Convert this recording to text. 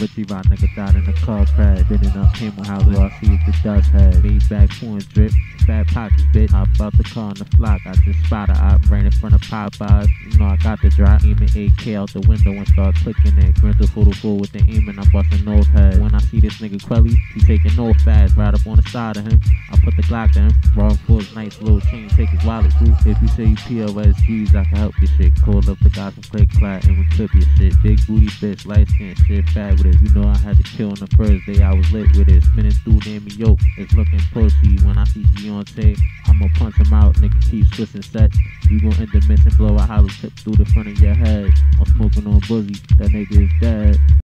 Richie Rock nigga died in the car crash. Spinning up Hammer House where I see the dust head. Made back point drip, fat pockets, bitch. Hop out the car on the flock. I just spotted I ran in front of Popeyes. You know I got the drop. Aiming AK out the window and start clicking it. Grand Theft Auto 4 with the aim and I'm nose head. When I see this nigga Quelly, he taking no fast. Right up on the side of him. I put the Glock to him. For his nice little chain. Take his wallet, fool. If you say you POSGs, I can help your shit. Call up the guys from Click Clack and we clip your shit. Big booty bitch, light skin, shit fat with it. You know I had to kill on the first day I was lit with it. Spinning through damn yoke. It's looking pussy. When I see Deontay, I'ma punch him out. Nigga keep switching sets. You gon' end up missing, blow a hollow tip through the front of your head. I'm smoking on Buzzy. That nigga is dead.